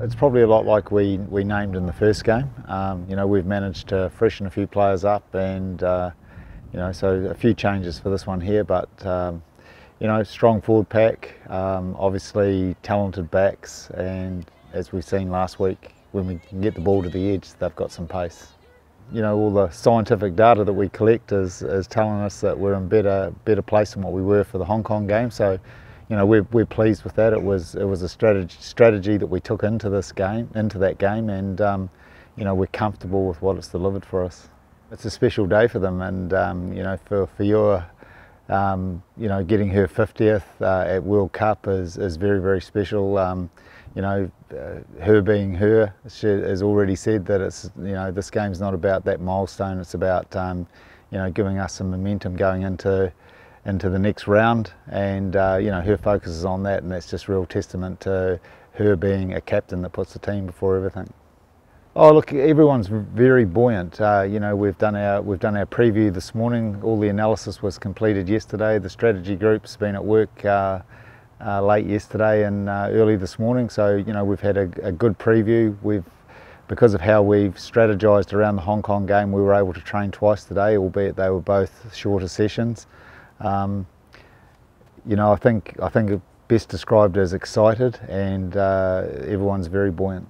It's probably a lot like we, we named in the first game. Um, you know, we've managed to freshen a few players up and, uh, you know, so a few changes for this one here, but, um, you know, strong forward pack, um, obviously talented backs, and as we've seen last week, when we get the ball to the edge, they've got some pace. You know, all the scientific data that we collect is, is telling us that we're in better better place than what we were for the Hong Kong game. So, you know, we're, we're pleased with that. It was it was a strategy strategy that we took into this game, into that game, and um, you know, we're comfortable with what it's delivered for us. It's a special day for them, and um, you know, for for your um, you know, getting her 50th uh, at World Cup is, is very, very special. Um, you know, uh, her being her, she has already said that it's, you know, this game's not about that milestone, it's about, um, you know, giving us some momentum going into into the next round and uh, you know her focus is on that and that's just real testament to her being a captain that puts the team before everything. Oh look, everyone's very buoyant. Uh, you know, we've done our we've done our preview this morning. All the analysis was completed yesterday. The strategy group's been at work uh, uh, late yesterday and uh, early this morning. So you know, we've had a, a, good preview. We've because of how we've strategized around the Hong Kong game, we were able to train twice today, albeit they were both shorter sessions. Um, you know, I think I think best described as excited, and uh, everyone's very buoyant.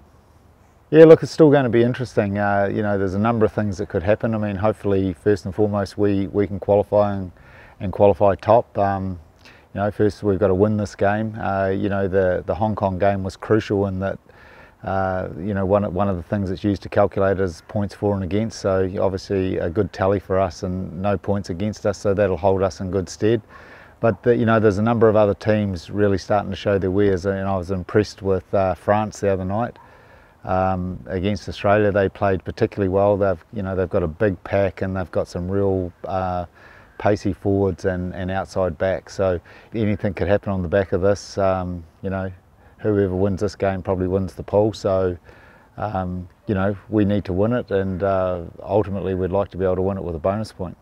Yeah, look, it's still going to be interesting. Uh, you know, there's a number of things that could happen. I mean, hopefully, first and foremost, we, we can qualify and, and qualify top. Um, you know, first we've got to win this game. Uh, you know, the, the Hong Kong game was crucial in that, uh, you know, one, one of the things that's used to calculate is points for and against. So obviously a good tally for us and no points against us, so that'll hold us in good stead. But the, you know, there's a number of other teams really starting to show their wares, and I was impressed with uh, France the other night. Um, against Australia, they played particularly well. They've, you know, they've got a big pack and they've got some real uh, pacey forwards and, and outside backs. So anything could happen on the back of this. Um, you know, whoever wins this game probably wins the pool. So, um, you know, we need to win it, and uh, ultimately we'd like to be able to win it with a bonus point.